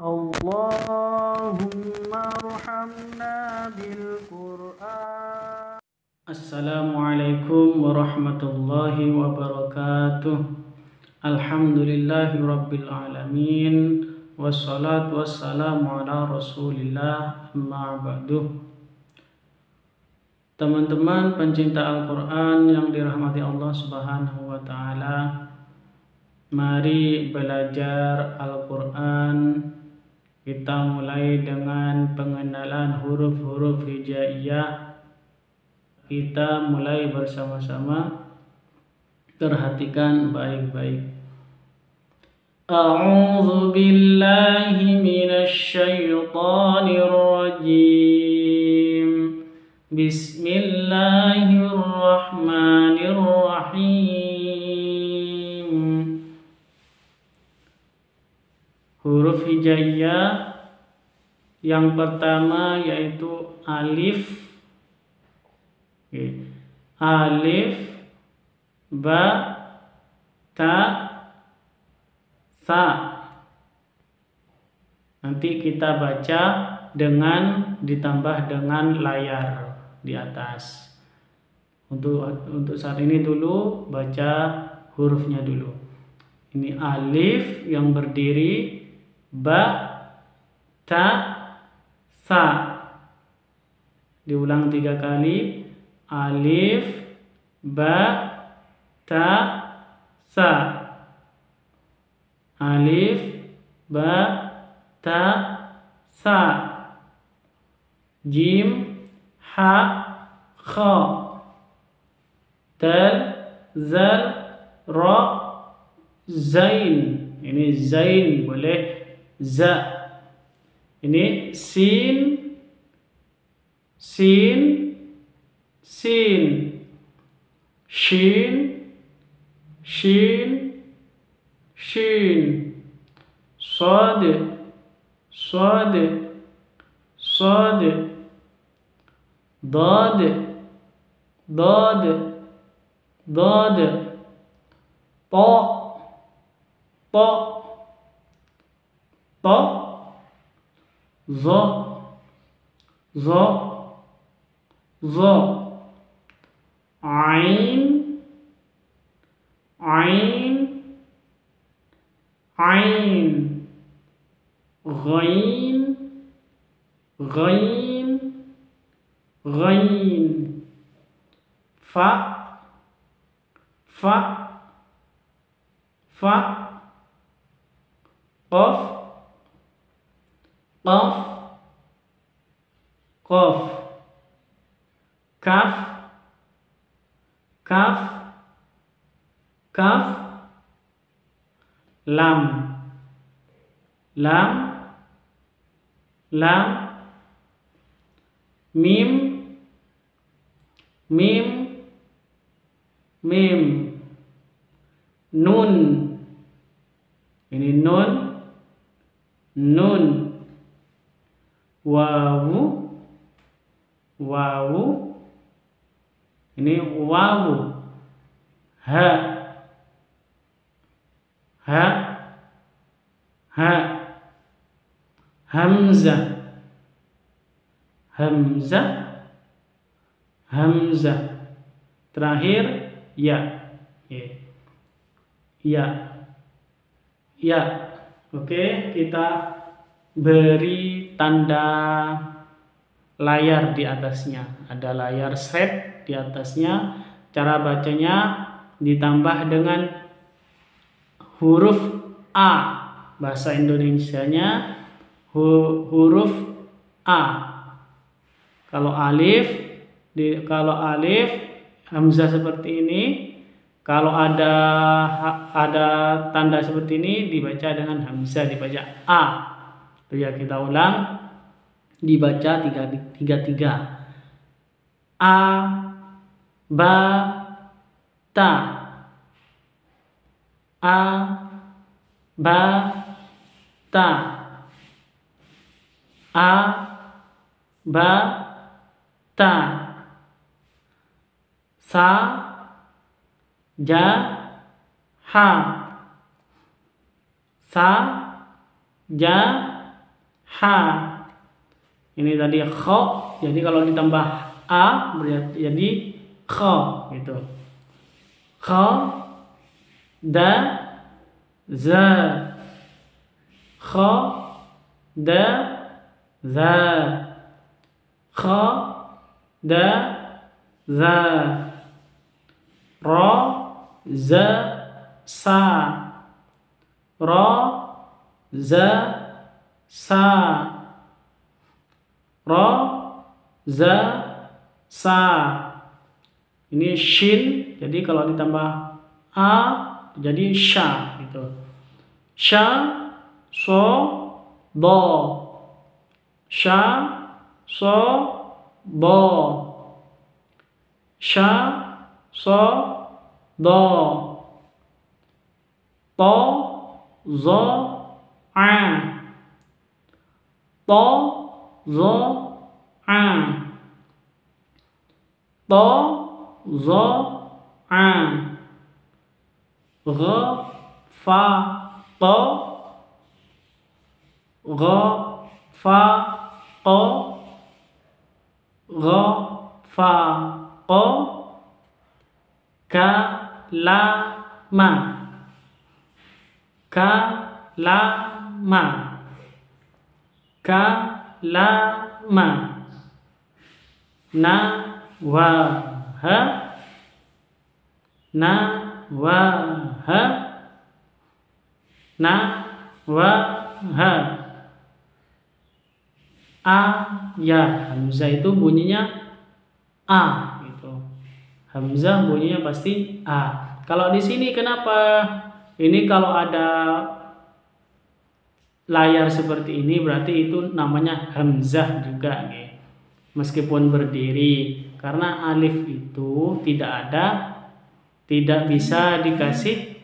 اللهم ارحمنا بالقرآن السلام عليكم ورحمة الله وبركاته الحمد لله رب العالمين والصلاة والسلام على رسول الله أما بعد Teman-teman pencinta Al-Quran yang dirahmati Allah Subhanahu wa Ta'ala, mari belajar Al-Quran. Kita mulai dengan pengenalan huruf-huruf hijaiyah. Kita mulai bersama-sama. Perhatikan baik-baik. A'udzu billahi minasy syaithanir rajim. Bismillahirrahmanirrahim. Hijaiyah yang pertama yaitu alif. Alif, ba, ta, sa. Nanti kita baca dengan ditambah dengan layar di atas. Untuk untuk saat ini dulu baca hurufnya dulu. Ini alif yang berdiri ba ta sa. Diulang tiga kali. Alif ba ta sa. Alif ba ta sa. Jim ha kha dal zal ra zain ini zain boleh za ini sin sin sin. Shin shin shin. Sad sad sad dad dad dad ta ta ত জ জ জ আইন আইন আইন গইন গইন গইন ফা ফা ফা কফ qaf qaf kaf. Kaf. Kaf. Lam. Lam. Lam. Mim. Mim. Mim. Nun. Ini nun. Nun wawu. Wawu. Ini wawu. Ha. Ha. Ha. Hamzah. Hamzah. Hamzah. Terakhir ya. Ya. Ya. Oke kita beri tanda layar di atasnya. Ada layar set di atasnya. Cara bacanya ditambah dengan huruf A. Bahasa Indonesianya huruf A. Kalau alif di kalau alif hamzah seperti ini. Kalau ada ada tanda seperti ini dibaca dengan hamzah dibaca a ya kita ulang. Dibaca tiga tiga tiga. A ba ta. A ba ta. A ba ta. Sa ja ha. Sa ja ha ini tadi kho jadi kalau ditambah a berarti jadi kho gitu. Kho da za kho da za kho da za ro za sa. Ro za sa. Ro za. Sa. Ini shin jadi kalau ditambah a jadi sha gitu. Sha so do sha so do sha so do. To zo a to zo a. To zo a. G fa to g fa to g fa to ka la ma ka la ma ka la ma na wa ha na wa ha na wa ha a ya. Hamzah itu bunyinya a gitu. Hamzah bunyinya pasti a. Kalau di sini kenapa? Ini kalau ada layar seperti ini berarti itu namanya hamzah juga nih meskipun berdiri karena alif itu tidak ada tidak bisa dikasih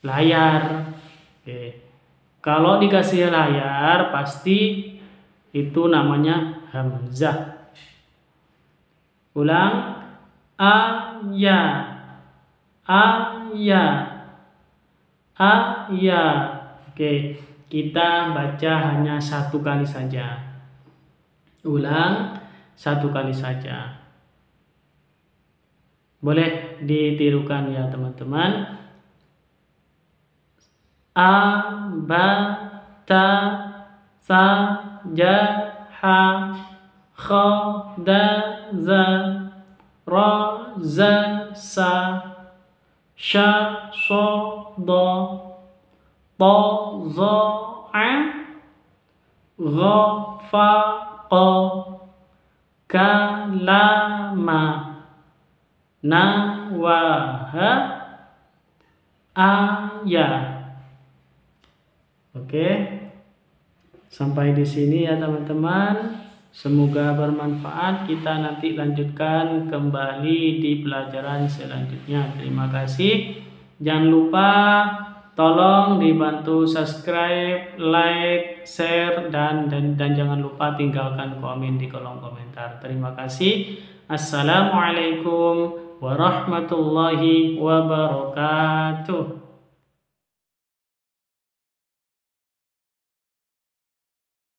layar Oke. kalau dikasih layar pasti itu namanya hamzah. Ulang. A ya a oke kita baca hanya satu kali saja. Ulang satu kali saja. Boleh ditirukan ya teman-teman. A ba ta sa ja ha kha da za ra za sa sha so do to zo a gha fa ka la ma na wa ha a ya oke. Sampai di sini ya teman-teman. Semoga bermanfaat. Kita nanti lanjutkan kembali di pelajaran selanjutnya. Terima kasih. Jangan lupa tolong dibantu subscribe like share dan dan dan jangan lupa tinggalkan komen di kolom komentar. Terima kasih. Assalamualaikum warahmatullahi wabarakatuh